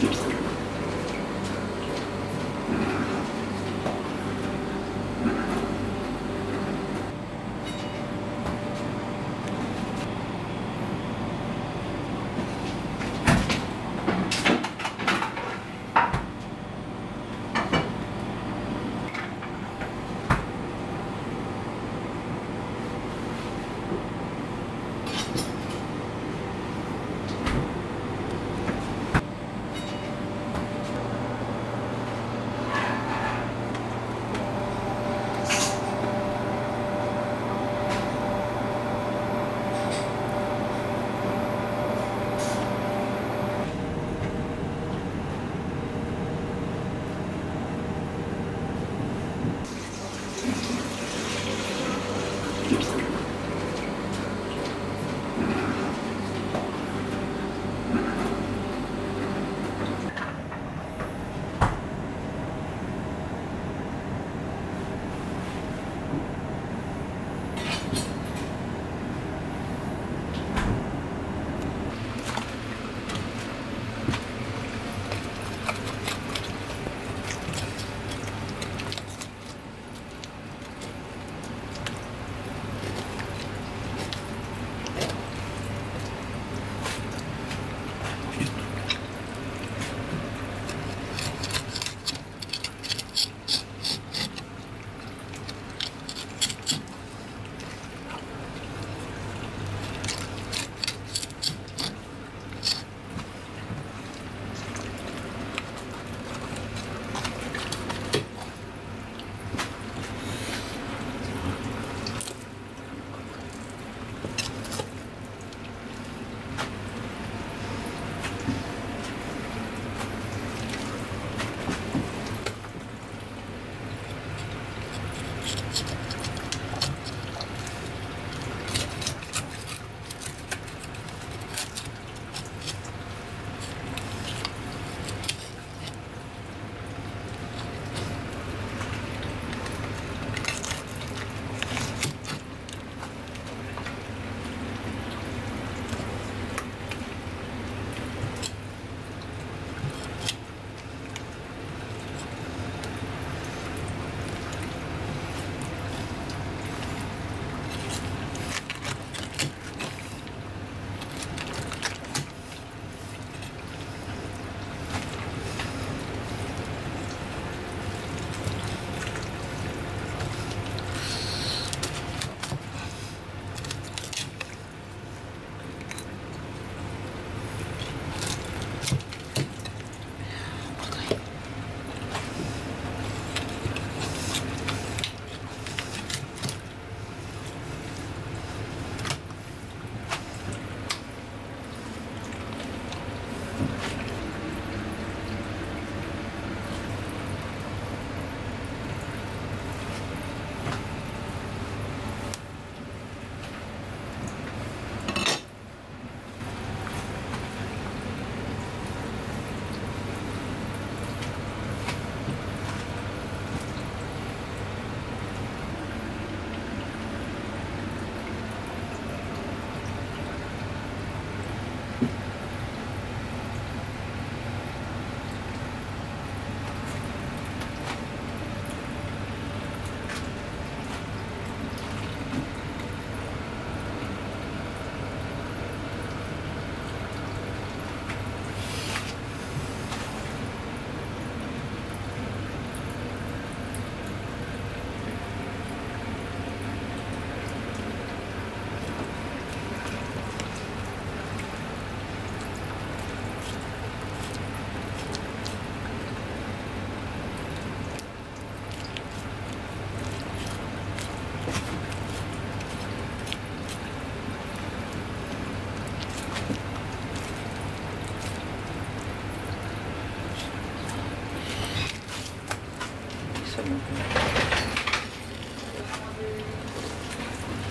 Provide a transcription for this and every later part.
Новосибирск.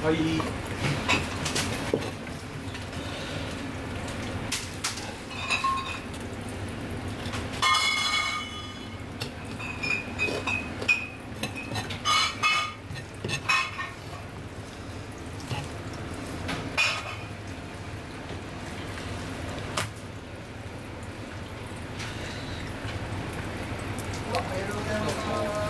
はいありがとうございます。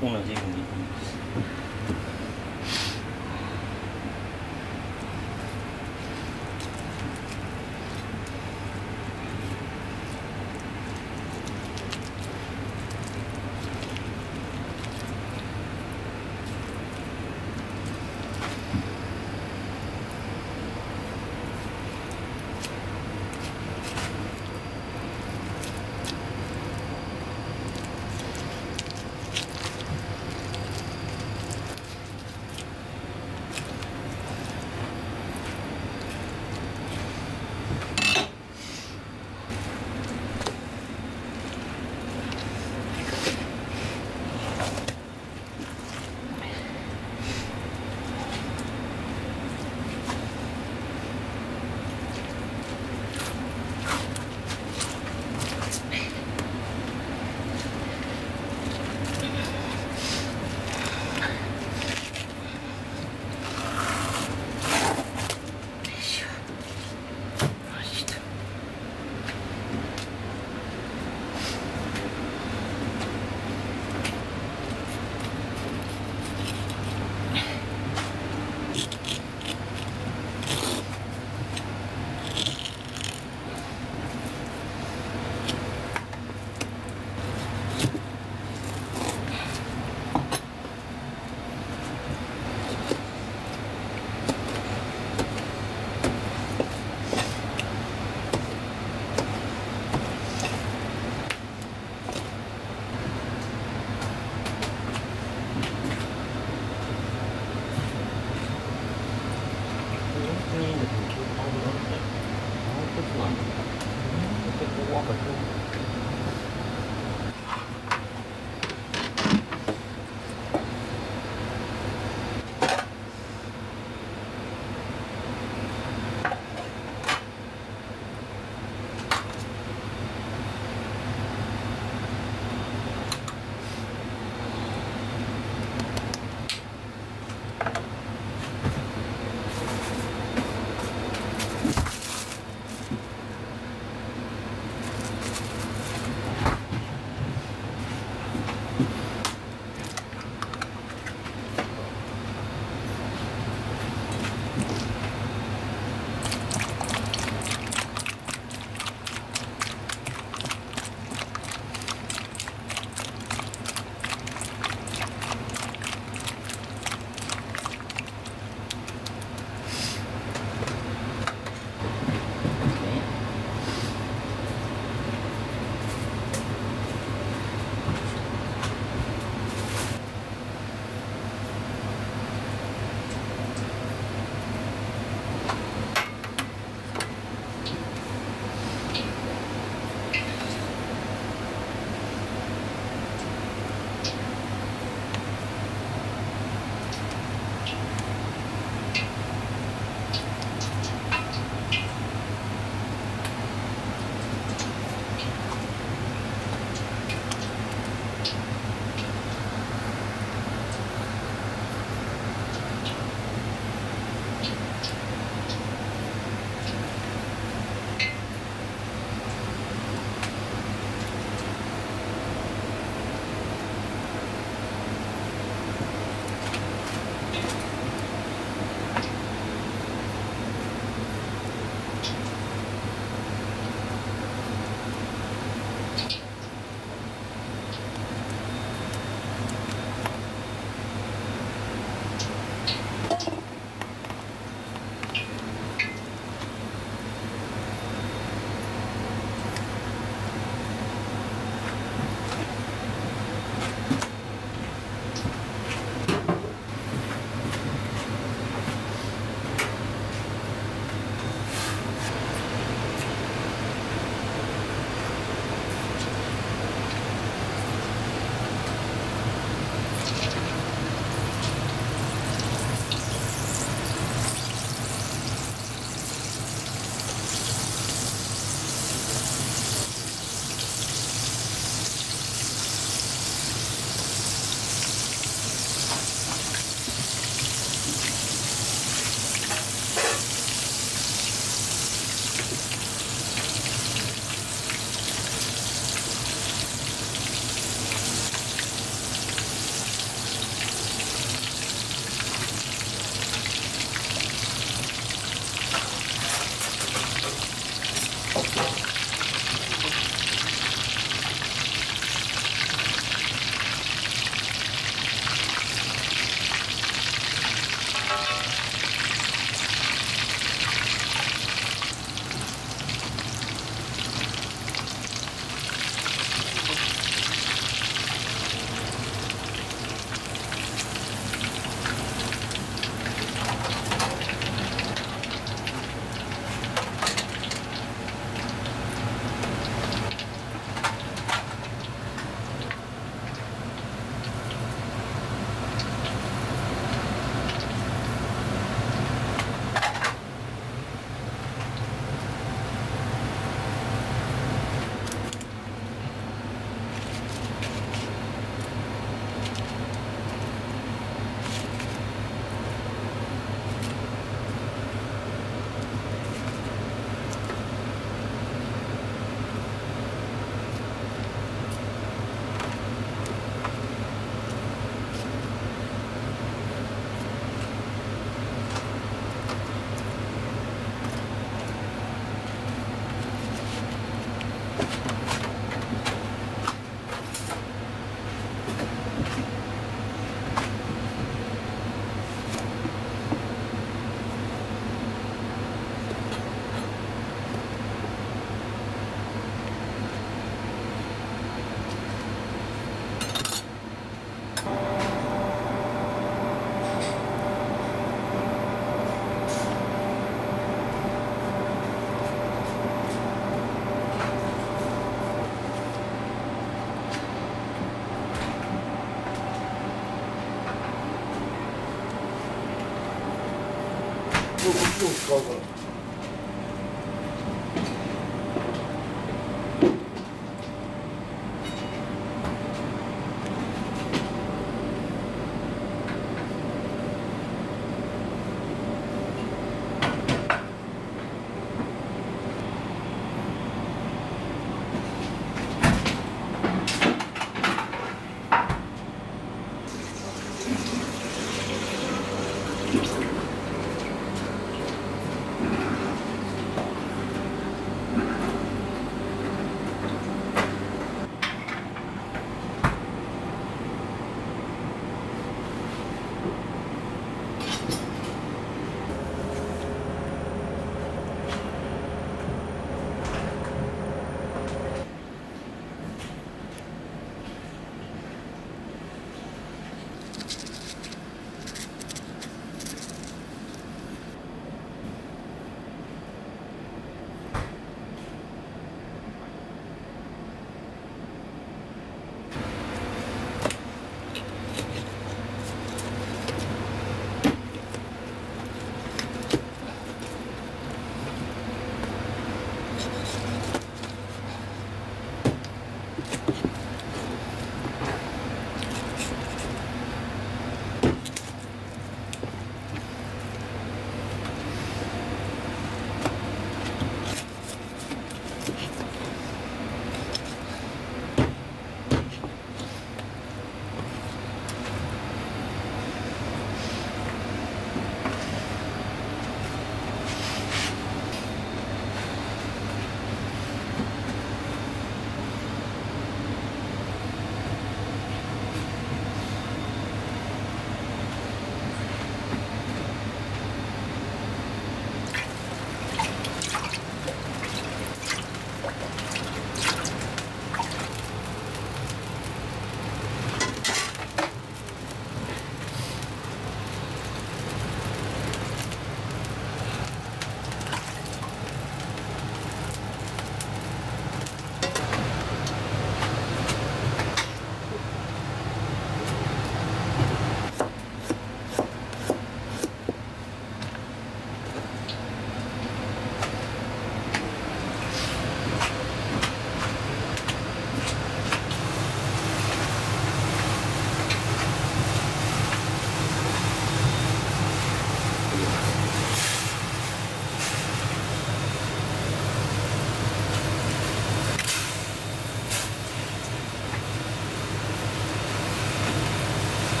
同じように。Thank you. も使うから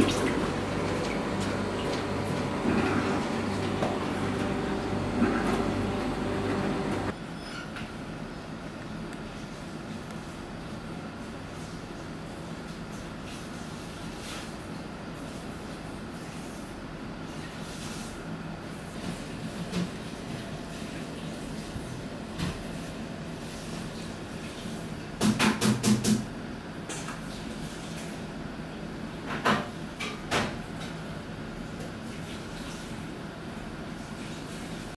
Cheers.